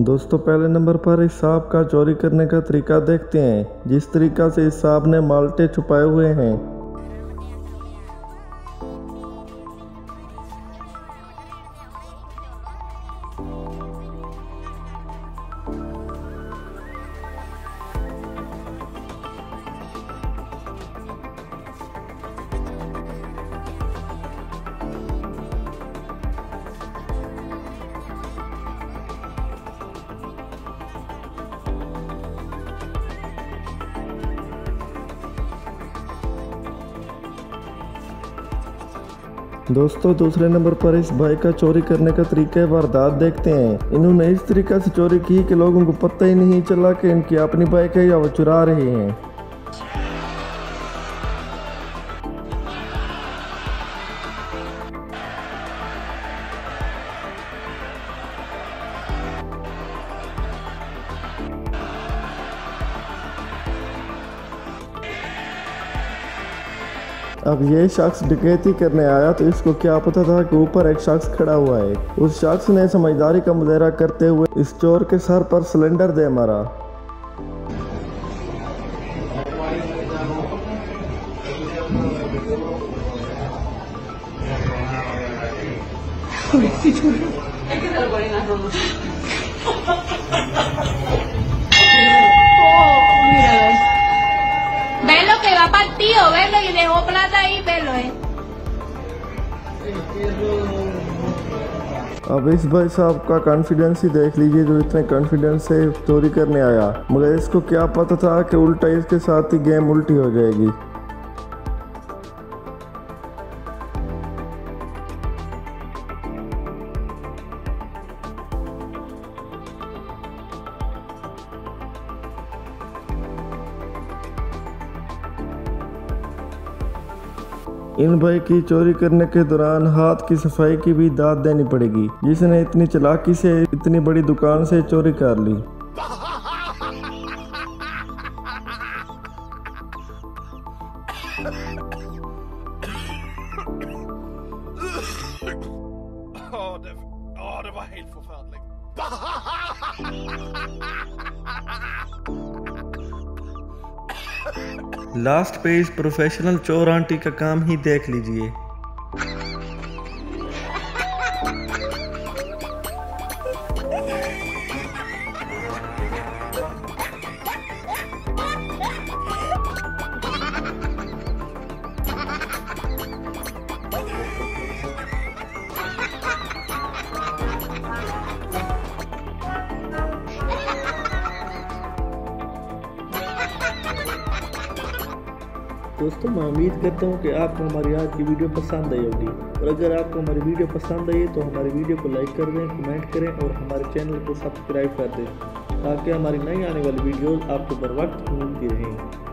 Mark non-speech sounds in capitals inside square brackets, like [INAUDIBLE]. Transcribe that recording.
दोस्तों, पहले नंबर पर इस सांप का चोरी करने का तरीका देखते हैं। जिस तरीका से इस सांप ने माल्टे छुपाए हुए हैं। दोस्तों, दूसरे नंबर पर इस भाई का चोरी करने का तरीका वारदात देखते हैं। इन्होंने इस तरीका से चोरी की कि लोगों को पता ही नहीं चला कि इनकी अपनी बाइक है या वो चुरा रहे हैं। अब ये शख्स डकैती करने आया तो इसको क्या पता था कि ऊपर एक शख्स खड़ा हुआ है। उस शख्स ने समझदारी का मुजहरा करते हुए इस चोर के सर पर सिलेंडर दे मारा। [LAUGHS] eh. अब इस भाई साहब का कॉन्फिडेंस ही देख लीजिए, जो इतने कॉन्फिडेंस से चोरी करने आया मगर इसको क्या पता था कि उल्टा इसके साथ ही गेम उल्टी हो जाएगी इन भाई की चोरी करने के दौरान हाथ की सफ़ाई की भी दाद देनी पड़ेगी जिसने इतनी चलाकी से इतनी बड़ी दुकान से चोरी कर ली åh, det var helt forferdelig. [LAUGHS] Last page professional चोर आंटी का काम ही देख लीजिए दोस्तों, मैं उम्मीद करता हूँ कि आपको हमारी आज की वीडियो पसंद आई होगी। और अगर आपको हमारी वीडियो पसंद आई तो हमारी वीडियो को लाइक कर दें, कमेंट करें और हमारे चैनल को सब्सक्राइब कर दें, ताकि हमारी नई आने वाली वीडियोज़ आपको बर वक्त मिलती रहें।